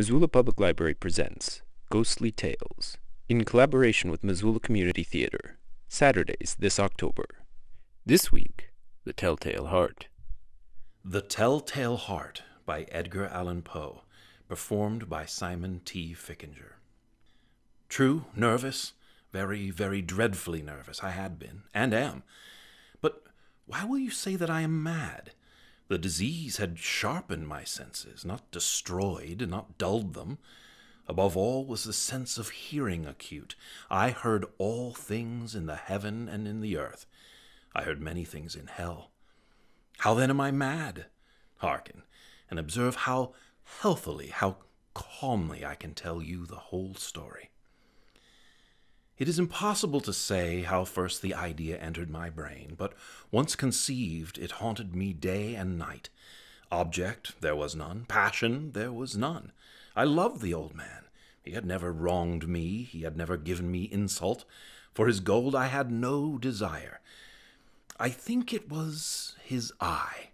Missoula Public Library presents Ghostly Tales in collaboration with Missoula Community Theater, Saturdays this October. This week, The Telltale Heart. The Telltale Heart by Edgar Allan Poe, performed by Simon T. Fickinger. True, nervous, very, very dreadfully nervous. I had been, and am. But why will you say that I am mad? The disease had sharpened my senses, not destroyed, not dulled them. Above all was the sense of hearing acute. I heard all things in the heaven and in the earth. I heard many things in hell. How then am I mad? Hearken, and observe how healthily, how calmly I can tell you the whole story. It is impossible to say how first the idea entered my brain, but once conceived, it haunted me day and night. Object there was none, passion there was none. I loved the old man. He had never wronged me, he had never given me insult. For his gold I had no desire. I think it was his eye.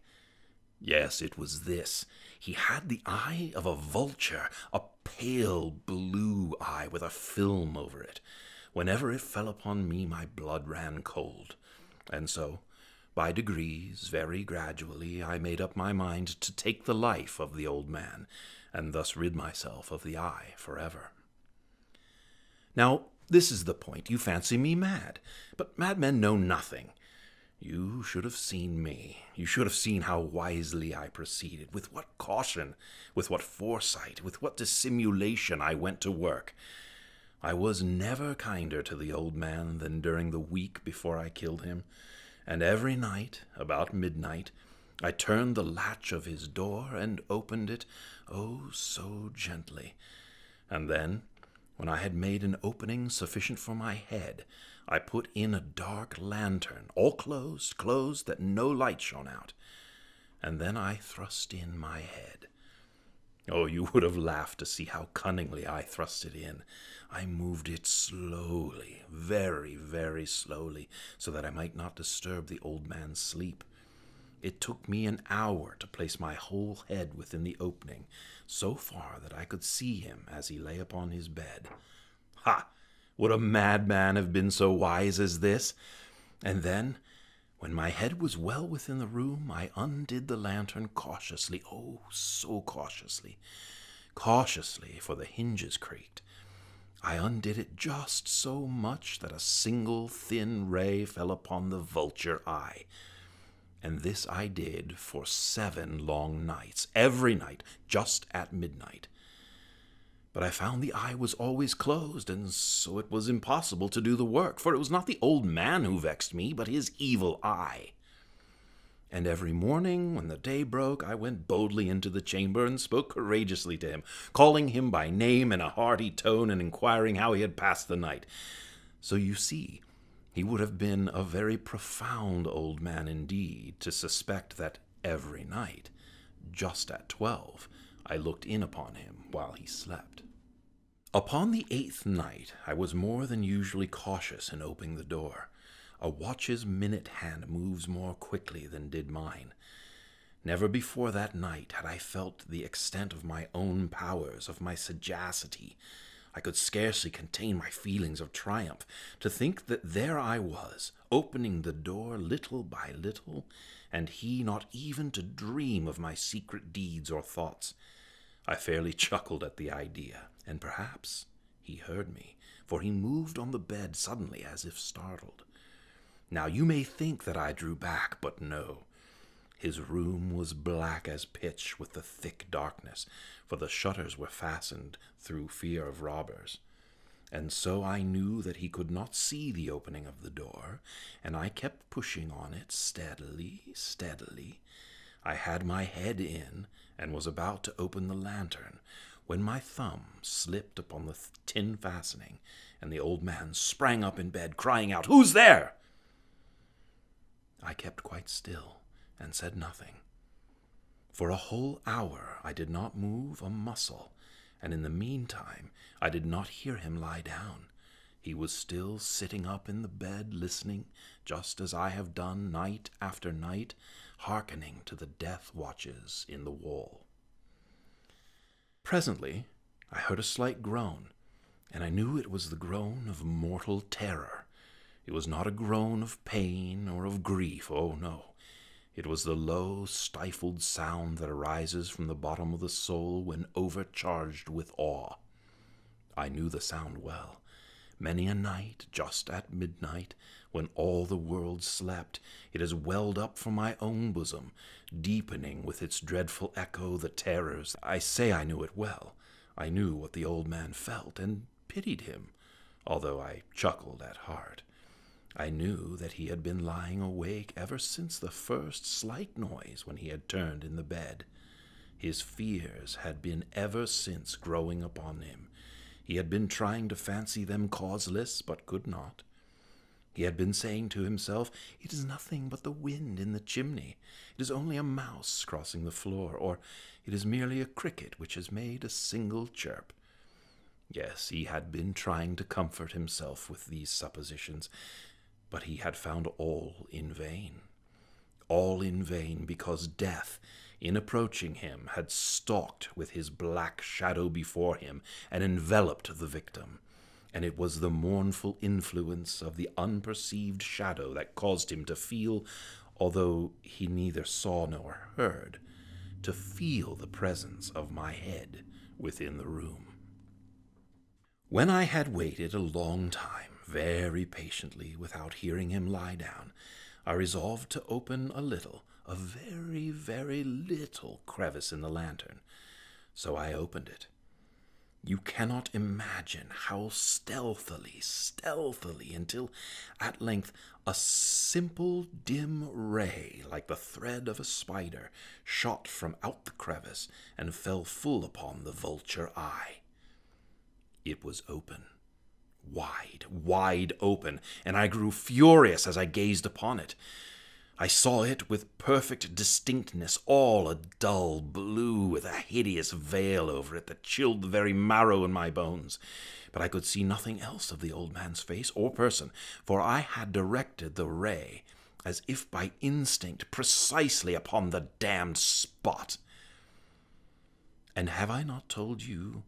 Yes, it was this. He had the eye of a vulture, a pale blue eye with a film over it. Whenever it fell upon me, my blood ran cold. And so, by degrees, very gradually, I made up my mind to take the life of the old man, and thus rid myself of the eye forever. Now, this is the point. You fancy me mad, but madmen know nothing. You should have seen me. You should have seen how wisely I proceeded, with what caution, with what foresight, with what dissimulation I went to work. I was never kinder to the old man than during the week before I killed him, and every night, about midnight, I turned the latch of his door and opened it, oh, so gently. And then, when I had made an opening sufficient for my head, I put in a dark lantern, all closed, closed, that no light shone out. And then I thrust in my head. Oh, you would have laughed to see how cunningly I thrust it in. I moved it slowly, very, very slowly, so that I might not disturb the old man's sleep. It took me an hour to place my whole head within the opening, so far that I could see him as he lay upon his bed. Ha! Would a madman have been so wise as this? And then, when my head was well within the room, I undid the lantern cautiously, oh, so cautiously, cautiously, for the hinges creaked. I undid it just so much that a single thin ray fell upon the vulture eye. And this I did for seven long nights, every night, just at midnight. But I found the eye was always closed, and so it was impossible to do the work, for it was not the old man who vexed me, but his evil eye. And every morning, when the day broke, I went boldly into the chamber and spoke courageously to him, calling him by name in a hearty tone and inquiring how he had passed the night. So you see, he would have been a very profound old man indeed to suspect that every night, just at twelve, I looked in upon him while he slept. Upon the eighth night, I was more than usually cautious in opening the door. A watch's minute hand moves more quickly than did mine. Never before that night had I felt the extent of my own powers, of my sagacity. I could scarcely contain my feelings of triumph to think that there I was, opening the door little by little, and he not even to dream of my secret deeds or thoughts. I fairly chuckled at the idea, and perhaps he heard me, for he moved on the bed suddenly as if startled. Now you may think that I drew back, but no. His room was black as pitch with the thick darkness, for the shutters were fastened through fear of robbers. And so I knew that he could not see the opening of the door, and I kept pushing on it steadily, steadily. I had my head in, and was about to open the lantern, when my thumb slipped upon the tin fastening, and the old man sprang up in bed, crying out, Who's there? I kept quite still and said nothing. For a whole hour I did not move a muscle, and in the meantime I did not hear him lie down. He was still sitting up in the bed, listening, just as I have done night after night, hearkening to the death watches in the wall. Presently I heard a slight groan, and I knew it was the groan of mortal terror. It was not a groan of pain or of grief, oh no. It was the low, stifled sound that arises from the bottom of the soul when overcharged with awe. I knew the sound well. Many a night, just at midnight, when all the world slept, it has welled up from my own bosom, deepening with its dreadful echo the terrors. I say I knew it well. I knew what the old man felt, and pitied him, although I chuckled at heart. I knew that he had been lying awake ever since the first slight noise when he had turned in the bed. His fears had been ever since growing upon him. He had been trying to fancy them causeless, but could not. He had been saying to himself, It is nothing but the wind in the chimney. It is only a mouse crossing the floor, or it is merely a cricket which has made a single chirp. Yes, he had been trying to comfort himself with these suppositions, but he had found all in vain. All in vain because death, in approaching him, had stalked with his black shadow before him and enveloped the victim. And it was the mournful influence of the unperceived shadow that caused him to feel, although he neither saw nor heard, to feel the presence of my head within the room. When I had waited a long time, very patiently, without hearing him lie down, I resolved to open a little, a very, very little crevice in the lantern. So I opened it. You cannot imagine how stealthily, stealthily, until at length a simple dim ray, like the thread of a spider, shot from out the crevice and fell full upon the vulture eye. It was open wide, wide open, and I grew furious as I gazed upon it. I saw it with perfect distinctness, all a dull blue, with a hideous veil over it that chilled the very marrow in my bones. But I could see nothing else of the old man's face or person, for I had directed the ray, as if by instinct, precisely upon the damned spot. And have I not told you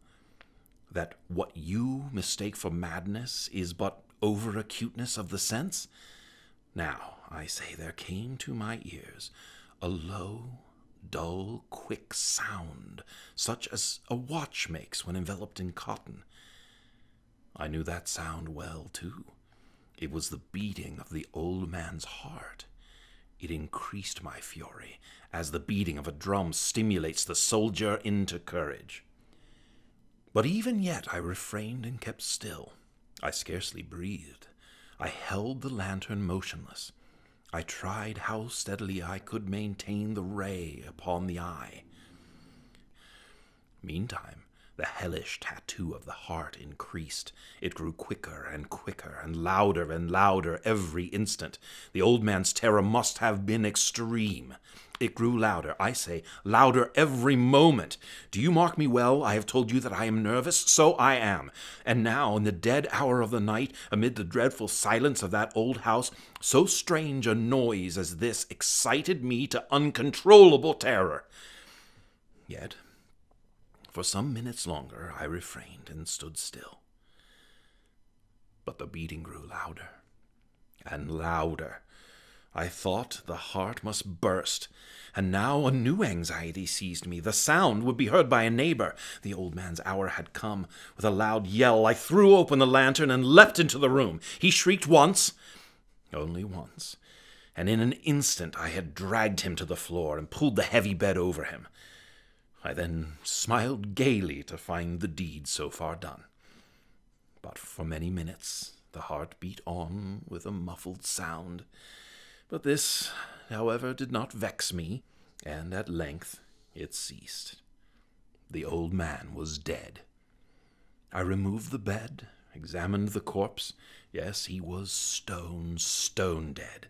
that what you mistake for madness is but over acuteness of the sense? Now, I say, there came to my ears a low, dull, quick sound, such as a watch makes when enveloped in cotton. I knew that sound well, too. It was the beating of the old man's heart. It increased my fury, as the beating of a drum stimulates the soldier into courage. But even yet I refrained and kept still. I scarcely breathed. I held the lantern motionless. I tried how steadily I could maintain the ray upon the eye. Meantime, the hellish tattoo of the heart increased. It grew quicker and quicker and louder and louder every instant. The old man's terror must have been extreme. It grew louder, I say, louder every moment. Do you mark me well? I have told you that I am nervous. So I am. And now, in the dead hour of the night, amid the dreadful silence of that old house, so strange a noise as this excited me to uncontrollable terror. Yet, for some minutes longer, I refrained and stood still. But the beating grew louder and louder I thought the heart must burst. And now a new anxiety seized me. The sound would be heard by a neighbor. The old man's hour had come. With a loud yell, I threw open the lantern and leapt into the room. He shrieked once, only once, and in an instant I had dragged him to the floor and pulled the heavy bed over him. I then smiled gaily to find the deed so far done. But for many minutes the heart beat on with a muffled sound but this, however, did not vex me, and at length it ceased. The old man was dead. I removed the bed, examined the corpse. Yes, he was stone, stone dead.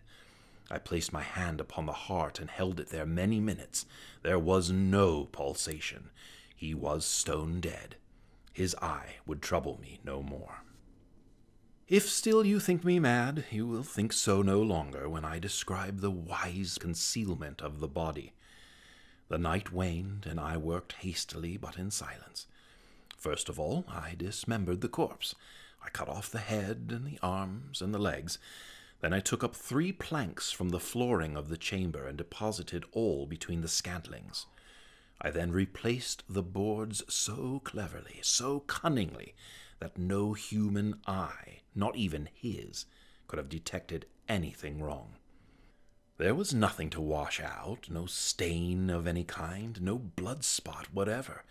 I placed my hand upon the heart and held it there many minutes. There was no pulsation. He was stone dead. His eye would trouble me no more. If still you think me mad, you will think so no longer when I describe the wise concealment of the body. The night waned, and I worked hastily but in silence. First of all, I dismembered the corpse. I cut off the head and the arms and the legs. Then I took up three planks from the flooring of the chamber and deposited all between the scantlings. I then replaced the boards so cleverly, so cunningly, that no human eye, not even his, could have detected anything wrong. There was nothing to wash out, no stain of any kind, no blood spot whatever.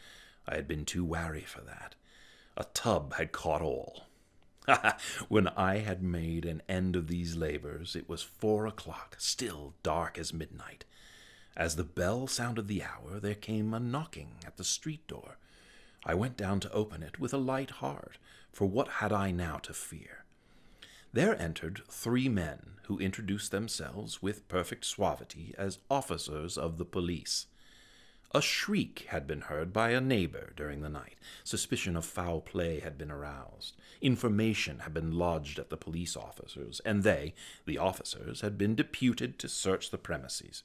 I had been too wary for that. A tub had caught all. when I had made an end of these labors, it was four o'clock, still dark as midnight. As the bell sounded the hour, there came a knocking at the street door. I went down to open it with a light heart, for what had I now to fear? There entered three men who introduced themselves with perfect suavity as officers of the police. A shriek had been heard by a neighbor during the night. Suspicion of foul play had been aroused. Information had been lodged at the police officers, and they, the officers, had been deputed to search the premises.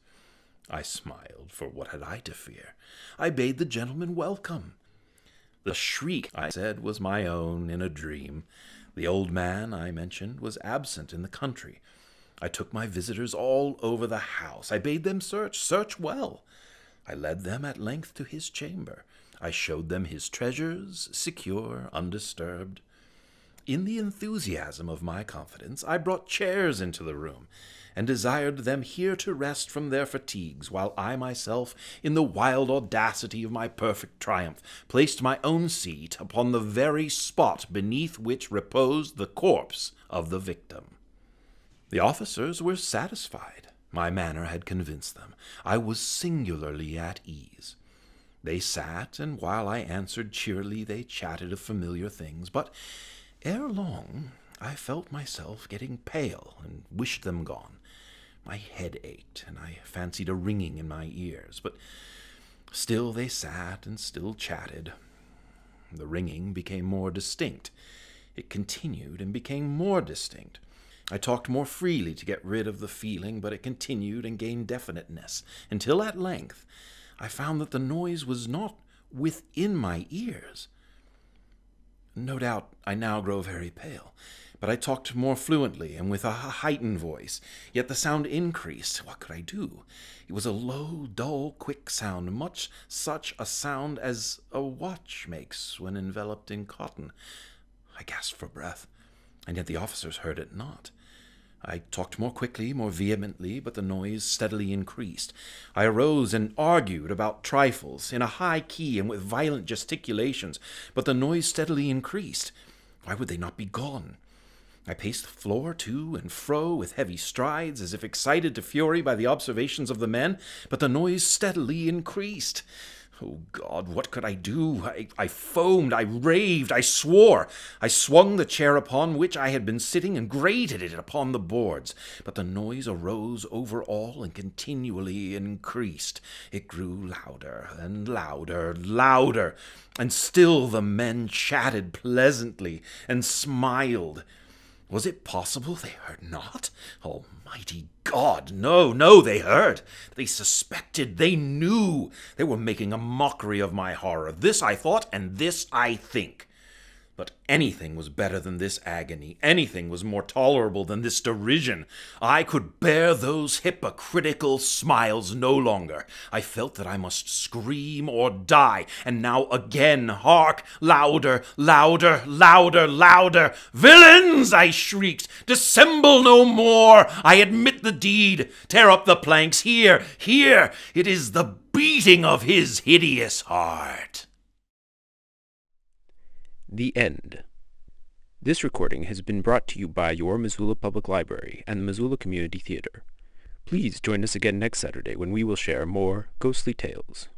I smiled, for what had I to fear? I bade the gentlemen welcome. The shriek, I said, was my own in a dream. The old man, I mentioned, was absent in the country. I took my visitors all over the house. I bade them search, search well. I led them at length to his chamber. I showed them his treasures, secure, undisturbed. In the enthusiasm of my confidence, I brought chairs into the room, and desired them here to rest from their fatigues, while I myself, in the wild audacity of my perfect triumph, placed my own seat upon the very spot beneath which reposed the corpse of the victim. The officers were satisfied. My manner had convinced them. I was singularly at ease. They sat, and while I answered cheerily, they chatted of familiar things, but ere long I felt myself getting pale and wished them gone. My head ached, and I fancied a ringing in my ears, but still they sat and still chatted. The ringing became more distinct. It continued and became more distinct. I talked more freely to get rid of the feeling, but it continued and gained definiteness, until at length I found that the noise was not within my ears. No doubt I now grow very pale, but I talked more fluently and with a heightened voice, yet the sound increased. What could I do? It was a low, dull, quick sound, much such a sound as a watch makes when enveloped in cotton. I gasped for breath and yet the officers heard it not. I talked more quickly, more vehemently, but the noise steadily increased. I arose and argued about trifles, in a high key and with violent gesticulations, but the noise steadily increased. Why would they not be gone? I paced the floor to and fro with heavy strides, as if excited to fury by the observations of the men, but the noise steadily increased. Oh God, what could I do? I, I foamed, I raved, I swore. I swung the chair upon which I had been sitting and grated it upon the boards. But the noise arose over all and continually increased. It grew louder and louder, louder, and still the men chatted pleasantly and smiled. Was it possible they heard not? Almighty God, no, no, they heard. They suspected, they knew. They were making a mockery of my horror. This I thought, and this I think. But anything was better than this agony. Anything was more tolerable than this derision. I could bear those hypocritical smiles no longer. I felt that I must scream or die. And now again, hark! Louder, louder, louder, louder! Villains! I shrieked. Dissemble no more! I admit the deed. Tear up the planks. Here, here! It is the beating of his hideous heart. The End. This recording has been brought to you by your Missoula Public Library and the Missoula Community Theater. Please join us again next Saturday when we will share more ghostly tales.